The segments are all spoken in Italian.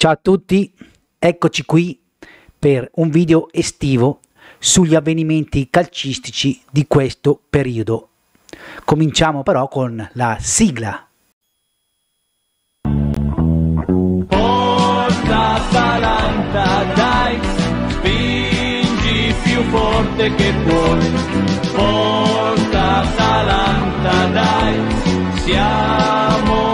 Ciao a tutti, eccoci qui per un video estivo sugli avvenimenti calcistici di questo periodo. Cominciamo però con la sigla. Forza Atalanta, dai, spingi più forte che puoi. Forza Atalanta, dai, siamo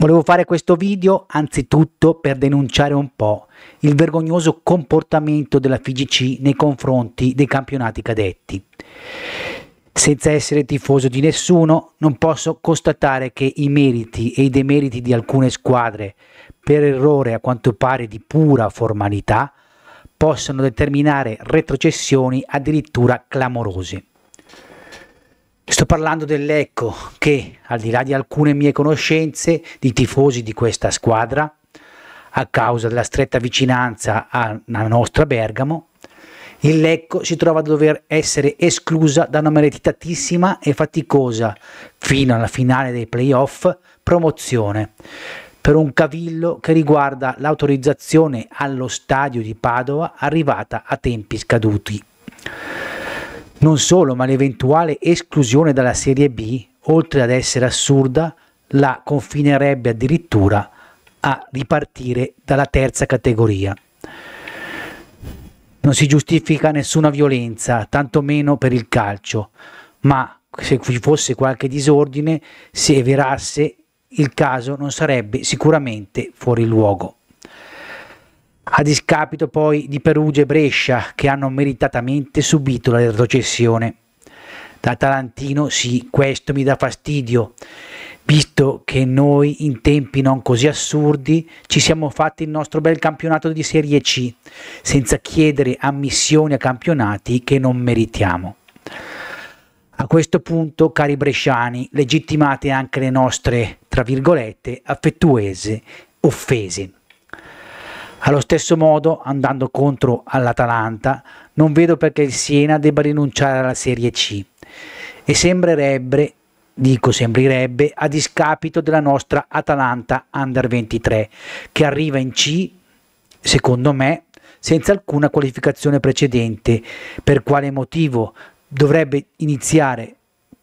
Volevo fare questo video anzitutto per denunciare un po' il vergognoso comportamento della FIGC nei confronti dei campionati cadetti. Senza essere tifoso di nessuno, non posso constatare che i meriti e i demeriti di alcune squadre, per errore a quanto pare di pura formalità, possano determinare retrocessioni addirittura clamorose. Sto parlando dell'Ecco che, al di là di alcune mie conoscenze di tifosi di questa squadra, a causa della stretta vicinanza alla nostra Bergamo, il Lecco si trova a dover essere esclusa da una meritatissima e faticosa, fino alla finale dei playoff, promozione per un cavillo che riguarda l'autorizzazione allo stadio di Padova arrivata a tempi scaduti. Non solo, ma l'eventuale esclusione dalla Serie B, oltre ad essere assurda, la confinerebbe addirittura a ripartire dalla terza categoria. Non si giustifica nessuna violenza, tantomeno per il calcio, ma se ci fosse qualche disordine, se everasse il caso non sarebbe sicuramente fuori luogo a discapito poi di Perugia e Brescia che hanno meritatamente subito la retrocessione. Da Talantino sì, questo mi dà fastidio, visto che noi in tempi non così assurdi ci siamo fatti il nostro bel campionato di Serie C, senza chiedere ammissioni a campionati che non meritiamo. A questo punto, cari bresciani, legittimate anche le nostre, tra virgolette, affettuose offese. Allo stesso modo, andando contro all'Atalanta, non vedo perché il Siena debba rinunciare alla Serie C. E sembrerebbe, dico sembrerebbe, a discapito della nostra Atalanta Under 23, che arriva in C, secondo me, senza alcuna qualificazione precedente, per quale motivo? Dovrebbe iniziare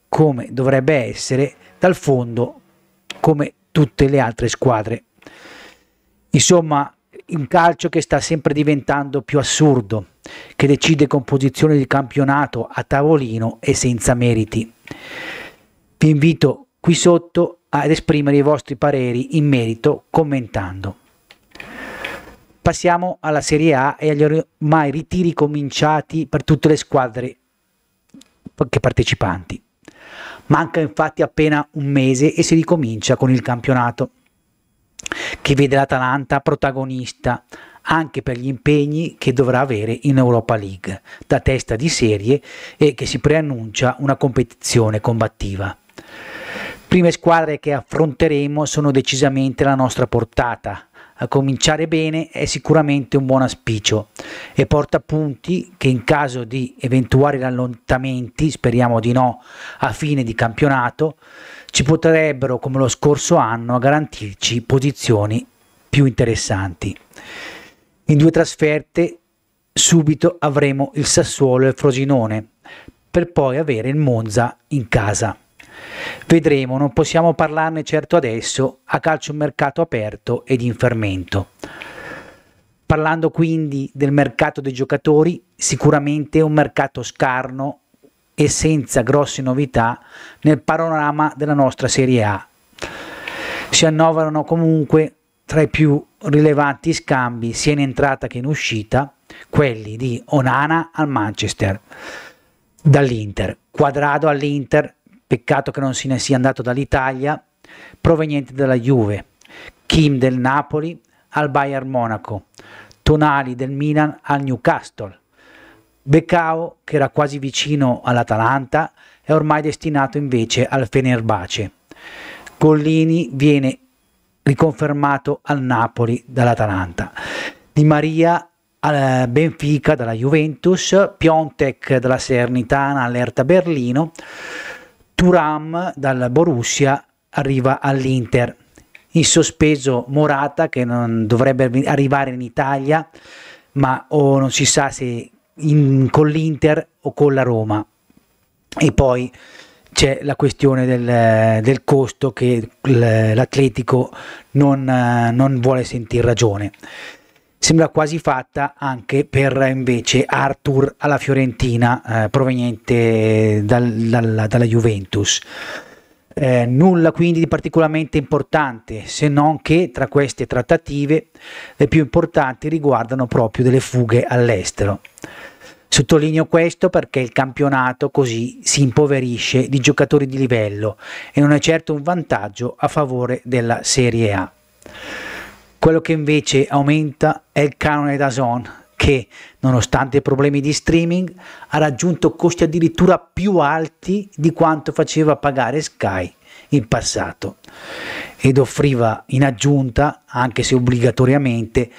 come dovrebbe essere dal fondo come tutte le altre squadre. Insomma, un calcio che sta sempre diventando più assurdo, che decide composizioni di campionato a tavolino e senza meriti. Vi invito qui sotto ad esprimere i vostri pareri in merito commentando. Passiamo alla Serie A e agli ormai ritiri cominciati per tutte le squadre partecipanti. Manca infatti appena un mese e si ricomincia con il campionato che vede l'Atalanta protagonista anche per gli impegni che dovrà avere in Europa League, da testa di serie e che si preannuncia una competizione combattiva. Prime squadre che affronteremo sono decisamente la nostra portata. A cominciare bene è sicuramente un buon aspicio e porta punti che in caso di eventuali rallontamenti, speriamo di no, a fine di campionato, ci potrebbero, come lo scorso anno, garantirci posizioni più interessanti. In due trasferte subito avremo il Sassuolo e il Frosinone, per poi avere il Monza in casa. Vedremo, non possiamo parlarne certo adesso, a calcio un mercato aperto ed in fermento. Parlando quindi del mercato dei giocatori, sicuramente un mercato scarno e senza grosse novità nel panorama della nostra Serie A. Si annoverano comunque tra i più rilevanti scambi sia in entrata che in uscita quelli di Onana al Manchester dall'Inter, Quadrado all'Inter, peccato che non se ne sia andato dall'Italia, proveniente dalla Juve, Kim del Napoli al Bayern Monaco, Tonali del Milan al Newcastle, Becao, che era quasi vicino all'Atalanta, è ormai destinato invece al Fenerbahce. Gollini viene riconfermato al Napoli dall'Atalanta. Di Maria Benfica dalla Juventus, Piontek dalla Sernitana all'Erta Berlino, Turam dal Borussia arriva all'Inter. In sospeso Morata che non dovrebbe arrivare in Italia, ma o non si sa se in, con l'Inter o con la Roma. E poi c'è la questione del, del costo che l'Atletico non, non vuole sentire ragione sembra quasi fatta anche per invece Arthur alla Fiorentina eh, proveniente dal, dal, dalla Juventus. Eh, nulla quindi di particolarmente importante, se non che tra queste trattative le più importanti riguardano proprio delle fughe all'estero. Sottolineo questo perché il campionato così si impoverisce di giocatori di livello e non è certo un vantaggio a favore della Serie A. Quello che invece aumenta è il canone da Zone che, nonostante i problemi di streaming, ha raggiunto costi addirittura più alti di quanto faceva pagare Sky in passato ed offriva in aggiunta, anche se obbligatoriamente,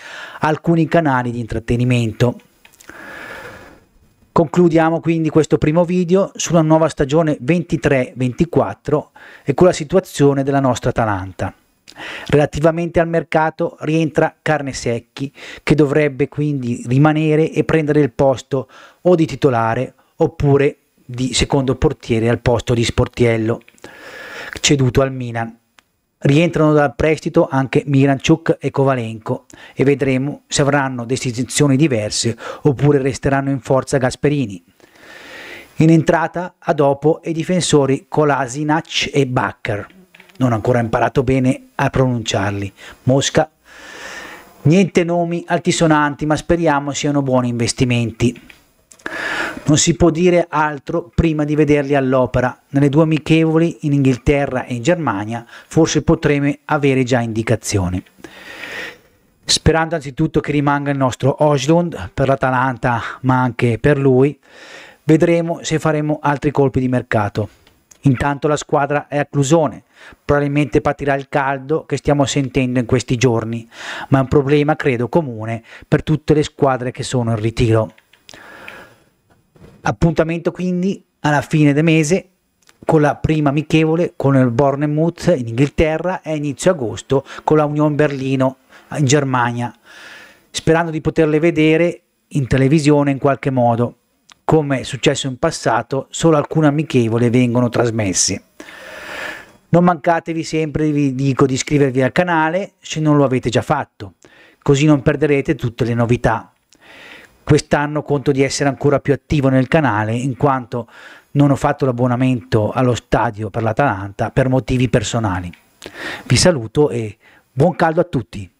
alcuni canali di intrattenimento. Concludiamo quindi questo primo video sulla nuova stagione 23-24 e con la situazione della nostra Atalanta. Relativamente al mercato rientra Carne Secchi che dovrebbe quindi rimanere e prendere il posto o di titolare oppure di secondo portiere al posto di Sportiello ceduto al Milan. Rientrano dal prestito anche Miranchuk e Kovalenko e vedremo se avranno destinazioni diverse oppure resteranno in forza Gasperini. In entrata a dopo i difensori Kolasinac e Bakker non ho ancora imparato bene a pronunciarli. Mosca. Niente nomi altisonanti, ma speriamo siano buoni investimenti. Non si può dire altro prima di vederli all'opera. Nelle due amichevoli in Inghilterra e in Germania forse potremo avere già indicazioni. Sperando anzitutto che rimanga il nostro Oslund per l'Atalanta, ma anche per lui, vedremo se faremo altri colpi di mercato. Intanto la squadra è a Clusone, probabilmente patirà il caldo che stiamo sentendo in questi giorni, ma è un problema credo comune per tutte le squadre che sono in ritiro. Appuntamento quindi alla fine del mese con la prima amichevole con il Bournemouth in Inghilterra e inizio agosto con la Union Berlino in Germania, sperando di poterle vedere in televisione in qualche modo come è successo in passato, solo alcune amichevoli vengono trasmesse. Non mancatevi sempre, vi dico, di iscrivervi al canale se non lo avete già fatto, così non perderete tutte le novità. Quest'anno conto di essere ancora più attivo nel canale in quanto non ho fatto l'abbonamento allo stadio per l'Atalanta per motivi personali. Vi saluto e buon caldo a tutti!